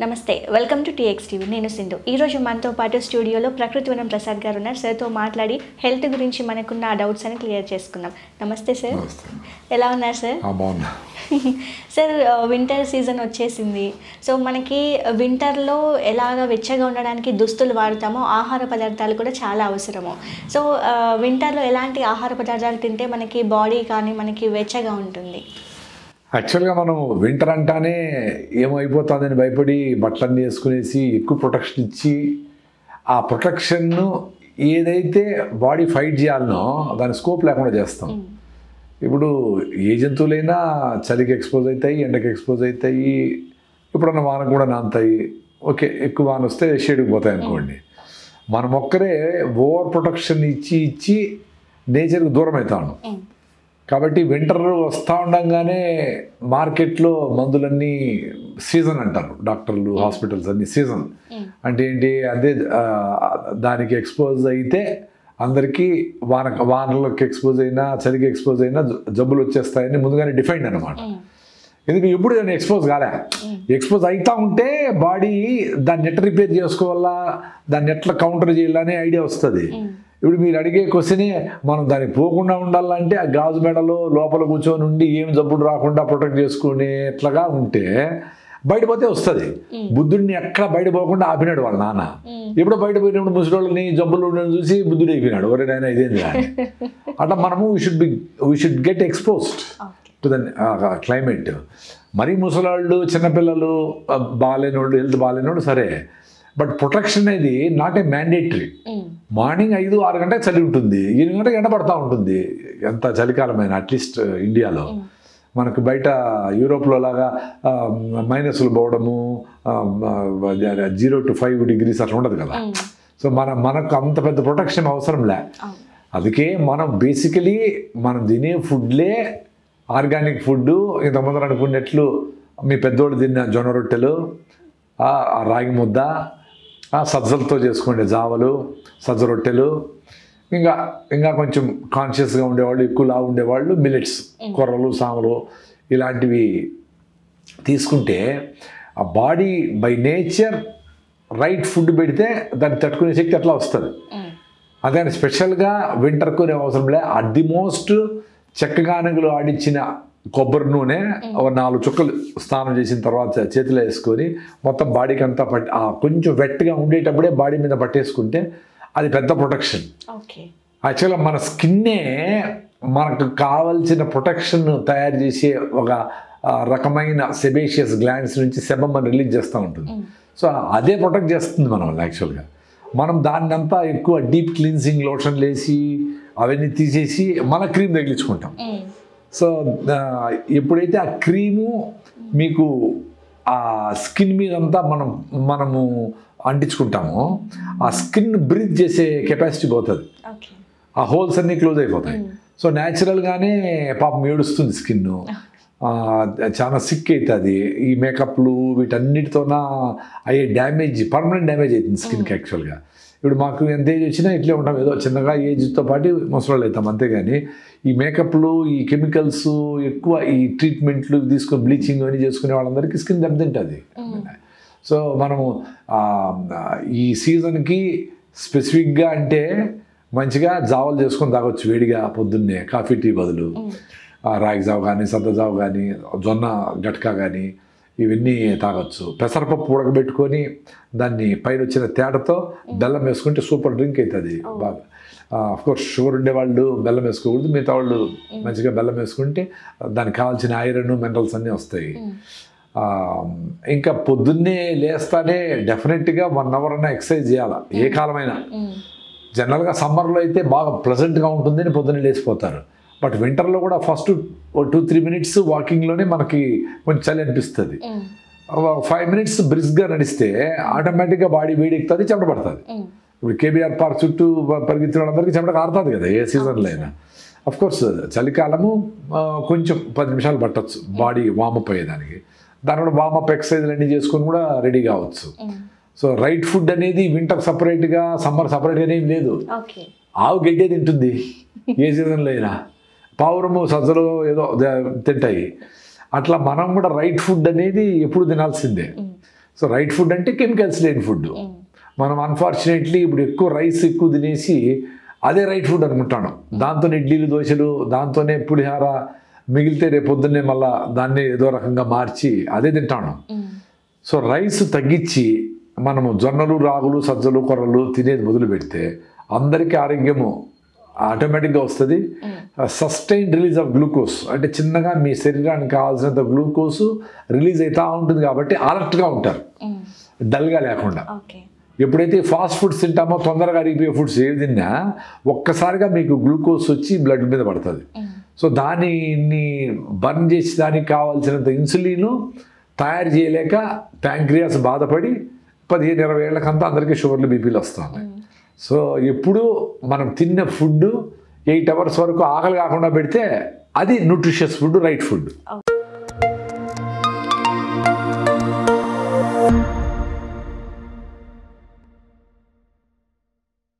నమస్తే welcome to TX TV నేను సింధు. ఈరోజు మనతో పాటు స్టూడియోలో ప్రకృతి వనం ప్రసాద్ గారు ఉన్నారు. సార్తో మాట్లాడి హెల్త్ గురించి మనకున్న ఆ డౌట్స్ అని క్లియర్ చేసుకుందాం. నమస్తే సార్. ఎలా ఉన్నారు సార్? సార్ వింటర్ సీజన్ వచ్చేసింది. సో మనకి వింటర్లో ఎలాగ వెచ్చగా ఉండడానికి దుస్తులు వాడతామో ఆహార పదార్థాలు కూడా చాలా అవసరము. సో వింటర్లో ఎలాంటి ఆహార పదార్థాలు తింటే మనకి బాడీ కానీ మనకి వెచ్చగా ఉంటుంది? యాక్చువల్గా మనం వింటర్ అంటానే ఏమైపోతుందని భయపడి బట్టలన్నీ వేసుకునేసి ఎక్కువ ప్రొటెక్షన్ ఇచ్చి ఆ ప్రొటెక్షన్ను ఏదైతే బాడీ ఫైట్ చేయాలనో దాని స్కోప్ లేకుండా చేస్తాం. ఇప్పుడు ఏ జంతువులైనా చలికి ఎక్స్పోజ్ అవుతాయి ఎండకి ఎక్స్పోజ్ అవుతాయి ఎప్పుడన్నా వాన కూడా నానుతాయి ఓకే ఎక్కువ వాన వస్తే షేడ్కి పోతాయి అనుకోండి. మనం ఒక్కరే ఓవర్ ప్రొటెక్షన్ ఇచ్చి ఇచ్చి నేచర్కి దూరం అవుతాను. కాబట్టి వింటర్ వస్తూ ఉండగానే మార్కెట్లో మందులన్నీ సీజన్ అంటారు. డాక్టర్లు హాస్పిటల్స్ అన్ని సీజన్. అంటే ఏంటి? అదే దానికి ఎక్స్పోజ్ అయితే అందరికీ వాన వానలకు ఎక్స్పోజ్ అయినా చలికి ఎక్స్పోజ్ అయినా జబ్బులు వచ్చేస్తాయని ముందుగానే డిఫైన్ అనమాట Mm. ఎందుకు? ఎప్పుడు దాన్ని ఎక్స్పోజ్ కాలే. ఎక్స్పోజ్ అవుతా ఉంటే బాడీ దాన్ని ఎట్లా రిపేర్ చేసుకోవాలా? దాన్ని ఎట్లా కౌంటర్ చేయాలనే ఐడియా వస్తుంది. ఇప్పుడు మీరు అడిగే క్వశ్చనే మనం దానికి పోకుండా ఉండాలంటే ఆ గాజు మెడలో లోపల కూర్చొని ఉండి ఏం జబ్బులు రాకుండా ప్రొటెక్ట్ చేసుకునేట్లుగా ఉంటే బయట పోతే వస్తుంది. బుద్ధుడిని ఎక్కడ బయట పోకుండా ఆపినాడు వాళ్ళ నాన్న. ఎప్పుడో బయట పోయినప్పుడు ముసలోళ్ళని జబ్బులు చూసి బుద్ధుడు అయిపోయినాడు. ఒరే నాయన ఇదేంది అని. అట్లా మనము we should be we should get exposed to the climate మరీ ముసలాళ్ళు చిన్నపిల్లలు బాగాలేనోళ్ళు హెల్త్ బాగాలేనోళ్ళు సరే. బట్ ప్రొటెక్షన్ అనేది నాట్ ఏ మ్యాండేటరీ. మార్నింగ్ ఐదు ఆరు గంటలకు చలి ఉంటుంది. ఎనిమిది గంటలకు ఎండ పడతా ఉంటుంది. ఎంత చలికాలమైన అట్లీస్ట్ ఇండియాలో మనకు బయట యూరోప్లో లాగా మైనస్లు పోవడము జీరో టు ఫైవ్ డిగ్రీస్ అట్లా ఉండదు కదా. సో మన మనకు అంత పెద్ద ప్రొటెక్షన్ అవసరం లే. అందుకే మనం బేసికలీ మనం తినే ఫుడ్లే ఆర్గానిక్ ఫుడ్ ఇంతకుముందు అనుకున్నట్లు మీ పెద్దోళ్ళు తిన్న జొన్న రొట్టెలు రాగి ముద్ద సజ్జలతో చేసుకునే జావలు సజ్జ రొట్టెలు ఇంకా ఇంకా కొంచెం కాన్షియస్గా ఉండేవాళ్ళు ఎక్కువ లావు ఉండేవాళ్ళు మిల్లెట్స్ కొర్రలు సామలు ఇలాంటివి తీసుకుంటే ఆ body by nature right food పెడితే దాన్ని తట్టుకునే శక్తి అట్లా వస్తుంది. అదే స్పెషల్గా వింటర్కు అవసరం లే. అట్ ది మోస్ట్ చెక్కగానుగలు ఆడిచ్చిన కొబ్బరి నూనె ఒక నాలుగు చుక్కలు స్నానం చేసిన తర్వాత చేతిలో వేసుకొని మొత్తం బాడీకి అంతా పట్టి ఆ కొంచెం వెట్గా ఉండేటప్పుడే బాడీ మీద పట్టేసుకుంటే అది పెద్ద ప్రొటెక్షన్. యాక్చువల్గా మన స్కిన్నే మనకు కావలసిన ప్రొటెక్షన్ తయారు చేసే ఒక రకమైన సెబేషియస్ గ్లాండ్స్ నుంచి సెబమ్ అని రిలీజ్ చేస్తూ ఉంటుంది. సో అదే ప్రొటెక్ట్ చేస్తుంది మనం యాక్చువల్గా. మనం దాన్ని అంతా ఎక్కువ డీప్ క్లీన్సింగ్ లోషన్ వేసి అవన్నీ తీసేసి మన క్రీమ్ తగిలించుకుంటాం. సో ఎప్పుడైతే ఆ క్రీము మీకు ఆ స్కిన్ మీదంతా మనం మనము అంటించుకుంటామో ఆ స్కిన్ బ్రీత్ చేసే కెపాసిటీ పోతుంది. ఆ హోల్స్ అన్నీ క్లోజ్ అయిపోతాయి. సో న్యాచురల్గానే పాపం ఏడుస్తుంది స్కిన్. చాలా సిక్ అవుతుంది ఈ మేకప్లు వీటన్నిటితోన అయ్యే డ్యామేజ్ పర్మనెంట్ డ్యామేజ్ అవుతుంది స్కిన్కి యాక్చువల్గా ఇప్పుడు మాకు ఎంత ఏజ్ వచ్చినా ఇట్లే ఉంటాం. ఏదో చిన్నగా ఏజ్తో పాటు ముసలాళ్ళు అవుతాం అంతేగాని ఈ మేకప్లు ఈ కెమికల్స్ ఎక్కువ ఈ ట్రీట్మెంట్లు తీసుకొని బ్లీచింగ్ అని చేసుకునే వాళ్ళందరికీ స్కిన్ దెబ్బతింటుంది సో మనము ఈ సీజన్కి స్పెసిఫిక్గా అంటే మంచిగా జావలు చేసుకొని తాగొచ్చు వేడిగా పొద్దున్నే. కాఫీ టీ బదులు. రాగి జావ కానీ సద్ద జావ కానీ జొన్న గట్కా కానీ ఇవన్నీ తాగొచ్చు. పెసరపప్పు ఉడకబెట్టుకొని దాన్ని పైన వచ్చిన తేటతో బెల్లం వేసుకుంటే సూపర్ డ్రింక్ అవుతుంది బాగా. కోర్స్ షుగర్ ఉండేవాళ్ళు బెల్లం వేసుకోకూడదు. మిగతా వాళ్ళు మంచిగా బెల్లం వేసుకుంటే దానికి కావాల్సిన ఐరన్ మినరల్స్ అన్నీ వస్తాయి. ఇంకా పొద్దున్నే లేస్తానే డెఫినెట్గా వన్ అవర్ అన్న ఎక్సర్సైజ్ చేయాలి. ఏ కాలమైనా. జనరల్గా సమ్మర్లో అయితే బాగా ప్లెజెంట్గా ఉంటుందని పొద్దున్నే లేచిపోతారు. బట్ వింటర్లో కూడా ఫస్ట్ టూ త్రీ మినిట్స్ వాకింగ్లోనే మనకి కొంచెం చలి అనిపిస్తుంది. ఫైవ్ మినిట్స్ బ్రిస్క్గా నడిస్తే ఆటోమేటిక్గా బాడీ వేడెక్కుతుంది చెమట పడుతుంది. ఇప్పుడు కేబీఆర్ పార్క్ చుట్టూ పరిగెత్తిన వాళ్ళందరికీ చెమట కారుతుంది కదా ఏ సీజన్లో అయినా. కోర్స్ చలికాలము కొంచెం పది నిమిషాలు పట్టచ్చు బాడీ వామప్ అయ్యేదానికి. దాని కూడా వామప్ ఎక్సర్సైజ్లు అన్నీ చేసుకొని కూడా రెడీ కావచ్చు. సో రైట్ ఫుడ్ అనేది వింటర్ సపరేట్గా సమ్మర్ సపరేట్గా ఏం లేదు. ఆవు గడ్డే తింటుంది ఏ సీజన్లో అయినా. పావురము సజ్జలు ఏదో తింటాయి. అట్లా మనం కూడా రైట్ ఫుడ్ అనేది ఎప్పుడు తినాల్సిందే. సో రైట్ ఫుడ్ అంటే కెమికల్స్ లేని ఫుడ్. మనం అన్ఫార్చునేట్లీ ఇప్పుడు ఎక్కువ రైస్ ఎక్కువ తినేసి అదే రైట్ ఫుడ్ అనుకుంటాను. దాంతోనే ఇడ్లీలు దోశలు దాంతోనే పులిహార మిగిలితే రేపు పొద్దున్నే మళ్ళా దాన్ని ఏదో రకంగా మార్చి అదే తింటాను. సో రైస్ తగ్గించి మనము జొన్నలు రాగులు సజ్జలు కొర్రలు తినేది మొదలు పెడితే అందరికీ ఆరోగ్యము ఆటోమేటిక్గా వస్తుంది. సస్టైన్ రిలీజ్ ఆఫ్ గ్లూకోజ్ అంటే చిన్నగా మీ శరీరానికి కావాల్సినంత గ్లూకోజ్ రిలీజ్ అవుతూ ఉంటుంది కాబట్టి అలర్ట్గా ఉంటారు. డల్గా లేకుండా. ఎప్పుడైతే ఫాస్ట్ ఫుడ్స్ తింటామో తొందరగా అరిగిపోయే ఫుడ్స్ ఏవి తిన్నా ఒక్కసారిగా మీకు గ్లూకోజ్ వచ్చి బ్లడ్ మీద పడుతుంది. సో దానిని బర్న్ చేసి దానికి కావాల్సినంత ఇన్సులిన్ తయారు చేయలేక ప్యాంక్రియాస్ బాధపడి పదిహేను ఇరవై ఏళ్ళకంతా అందరికీ షుగర్లు బీపీలు వస్తుంది సో ఎప్పుడు మనం తిన్న ఫుడ్ ఎయిట్ అవర్స్ వరకు ఆకలి కాకుండా పెడితే అది న్యూట్రిషియస్ ఫుడ్ రైట్ ఫుడ్